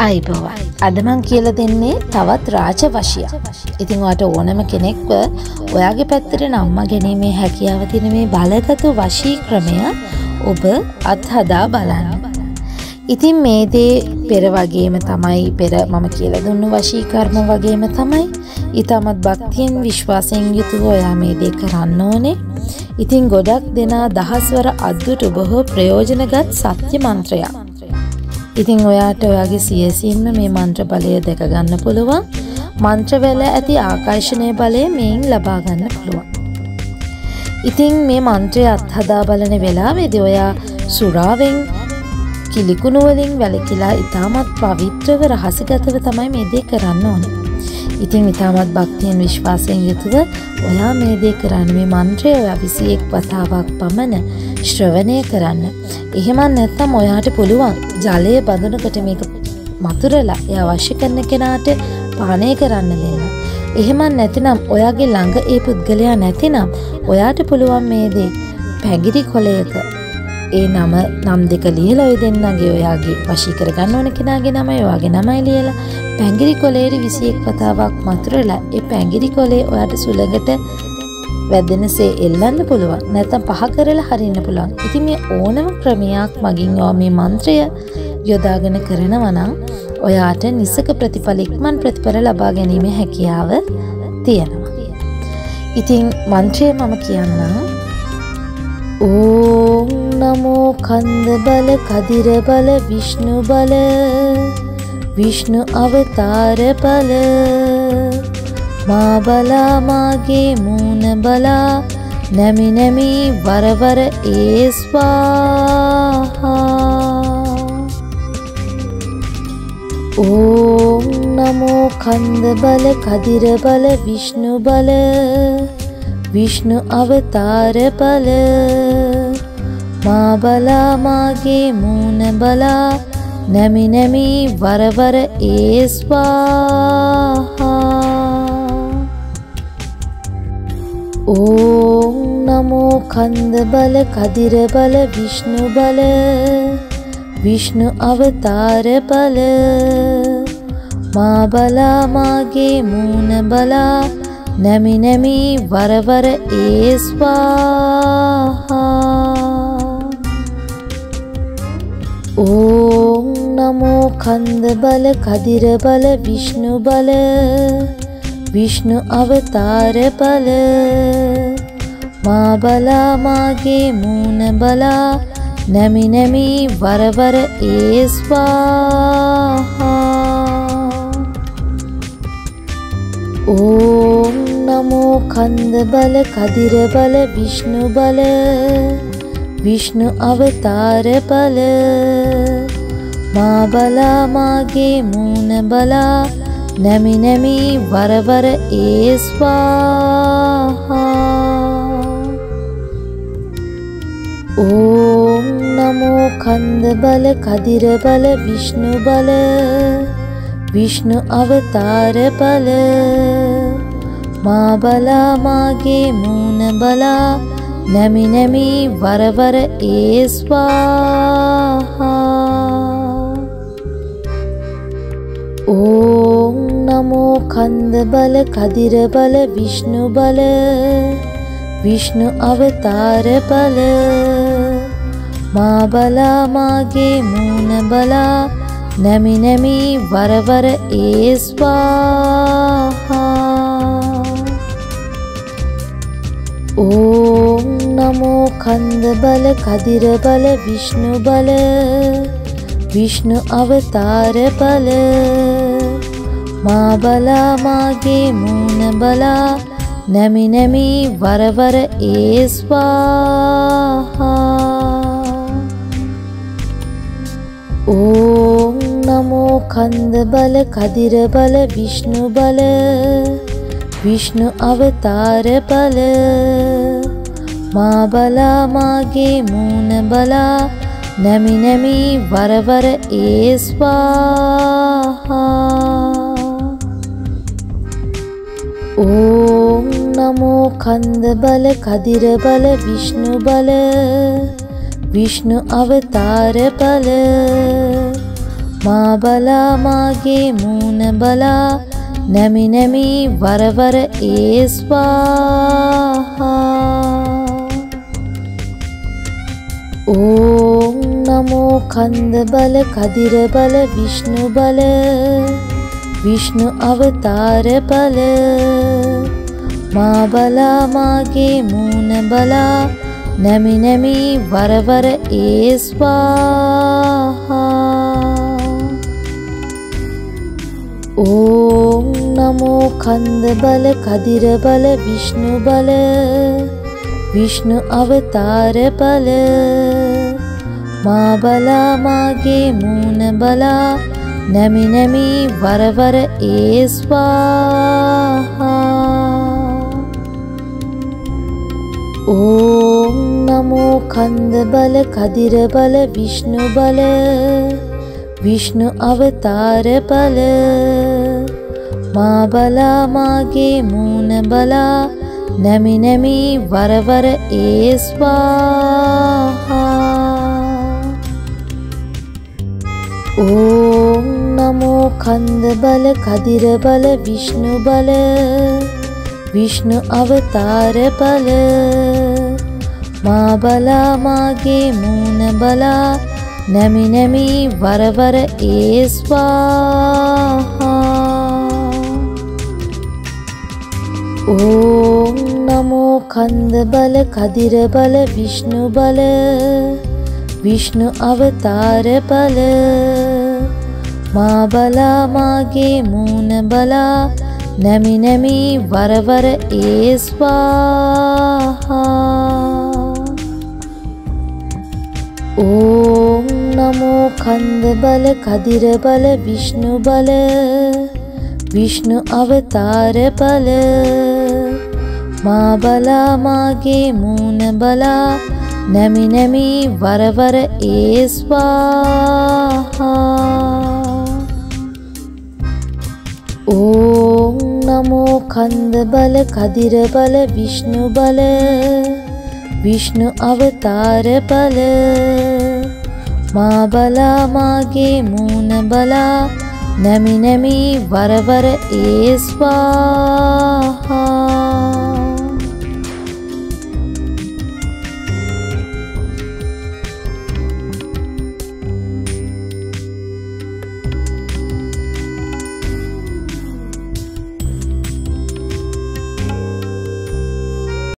අයිබෝව අදමං කියල දෙන්නේ තවත් රාජ වශය ඉතිං වාට ඕනම කෙනෙක්ව ඔයාගේ පැත්තට නම්ම ගැනීමේ හැකියාව තින මේ බලගතු වශී ක්‍රමය ඔබ අත්හදා බලන්න. ඉතින් මේ දේ පෙර වගේම තමයි පෙර මම කියල දුන්නු වශීකර්ම වගේම තමයි. ඉතාමත් භක්තියෙන් විශ්වාසයෙන් යුතුව ඔයා මේ දේ කරන්න ඕනේ. ඉතින් ගොඩක් දෙනා දහස්වර අද්දුට බොහෝ ප්‍රයෝජනගත් සත්‍ය මන්ත්‍රයක්. ඉතිං ඔයාට ඔයාගේ සියසින්ම මේ මන්ත්‍ර බලය දැකගන්න පුළුවන් මන්ත්‍රවැල ඇති ආකර්ශණය බලය මෙයින් ලබාගන්න පුළුවන්. ඉතිං මේ මන්ත්‍රය අත්හදා බලන වෙලා වෙද ඔයා සුරාවෙන් කිලිකුණුවලින් වැලකිලා ඉතාමත් පවිත්‍රව රහසිගතව තමයි මේ දේ කරන්න ඕනේ. ඉතින් ඉතාමත් භක්තියෙන් විශ්වාසයෙන් යුතුව ඔයා මේ දේ කරන්න මේ මන්ත්‍රය ඔයා විසියෙක් වතාවක් පමණ ශ්‍රවණය කරන්න. එහෙමත් නැත්තම් ඔයාට පුළුවන් ජලය බඳුනකට මේක මතුරලා එය අවශ්‍ය කරන කෙනාට පානය කරන්න දෙන්න. එහෙමත් නැතිනම් ඔයාගේ ළඟ ඒ පුද්ගලයා නැතිනම් ඔයාට පුළුවන් මේ දේ පැගිරි කොලයක ඒ නම නම් දෙක ලියලා ඔය දෙන්නගේ ඔයාගේ වශී කරගන්න ඕන කෙනාගේ නමයි ඔයාගේ නමයි ලියලා පැංගිරි කොලේට 21 වතාවක් මතුරලා ඒ පැංගිරි කොලේ ඔයාට සුළඟට වැදෙනසේ එල්ලන්න පුළුවන් නැත්නම් පහ කරලා හරින්න පුළුවන්. ඉතින් මේ ඕනම ක්‍රමයක් මගින් ඔයා මේ මන්ත්‍රය යොදාගෙන කරනවා නම් ඔයාට නිසක ප්‍රතිඵල ඉක්මන් ප්‍රතිඵල ලබා ගැනීමේ හැකියාව තියෙනවා. ඉතින් මන්ත්‍රය මම කියන්නම් ඕම් නමෝ කන්ද බල කදිර බල විෂ්ණු බල විෂ්ණු අවතාර බල මා බලා මාගේ මූුණ බලා නැමි නැමි වරවර ඒස්වාහා ඕම් නමෝ කන්ද බල කදිර බල විෂ්ණු බල විෂ්ණු අවතාර බල මා බලා මාගේ මූුණ බලා නැමි නැමි වරවර ඒස්වාහා. ඕම් නමෝ කන්ද බල කදිර බල විෂ්ණු බල විෂ්ණු අවතාර බල. මා බලා මාගේ මූුණ බලා නැමි නැමි වරවර ඒස්වාහා. ඕම් නමෝ කන්ද බල කදිර බල විෂ්ණු බල විෂ්ණු අවතාර බල. මා බලා මාගේ මූුණ බලා නැමි නැමි වරවර ඒස්වාහා ඕම් නමෝ කන්ද බල කදිර බල විෂ්ණු බල විෂ්ණු අවතාර බල. මා බලා මාගේ මූුණ බලා. නැමි නැමි වරවර ඒස්වාහා ඕම් නමෝ කන්ද බල කදිර බල විෂ්ණු බල. විෂ්ණු අවතාර බල. මා බලා මාගේ මූුණ බලා. නැමි නැමි වරවර ඒස්වාහා ඕම් නමෝ කන්ද බල කදිර බල විෂ්ණු බල විෂ්ණු අවතාර බල. මා බලා මාගේ මූුණ බලා නැමි නැමි වරවර ඒස්වාහා ඕම් නමෝ කන්ද බල කදිර බල විෂ්ණු බල විෂ්ණු අවතාර බල මා බලා මාගේ මූුණ බලා නැමි නැමි වරවර ඒස්වාහා ඕම් නමෝ කන්ද බල කදිර බල විෂ්ණු බල විෂ්ණු අවතාර බල. මා බලා මාගේ මූුණ බලා. නැමි නැමි වරවර ඒස්වාහා ඕම් නමෝ කන්ද බල කදිර බල විෂ්ණු බල. විෂ්ණු අවතාර බල. මා බලා මාගේ මූණ බලා. නැමි නැමි වරවර ඒස්වාහා ඕම් නමෝ කන්ද බල කදිර බල විෂ්ණු බල විෂ්ණු අවතාර බල. මා බලා මාගේ මූණ බලා නැමි නැමි වරවර ඒස්වාහා ඕම් නමෝ කන්ද බල කදිර බල විෂ්ණු බල විෂ්ණු අවතාර බල. මා බලා මාගේ මූණ බලා නැමි නැමි වරවර ඒස්වාහා ඕම් නමෝ කන්ද බල කදිර බල විෂ්ණු බල විෂ්ණු අවතාර බල. මා බලා මාගේ මූණ බලා නැමි නැමි වරවර ඒස්වාහා. ඕම් නමෝ කන්ද බල කදිර බල විෂ්ණු බල විෂ්ණු අවතාර බල. මා බලා මාගේ මූණ බලා නැමි නැමි වරවර ඒස්වාහා. ඕම් නමෝ කන්ද බල කදිර බල විෂ්ණු බල විෂ්ණු අවතාර බල. මා බලා මාගේ මූණ බලා නැමි නැමි වරවර ඒස්වාහා ඕම් නමෝ කන්ද බල කදිර බල විෂ්ණු බල විෂ්ණු අවතාර බල. මා බලා මාගේ මූණ බලා නැමි නැමි වරවර ඒස්වාහා ඕම් නමෝ කන්ද බල කදිර බල විෂ්ණු බල විෂ්ණු අවතාර බල. මා බලා මාගේ මූණ බලා නැමි නැමි වරවර ඒස්වා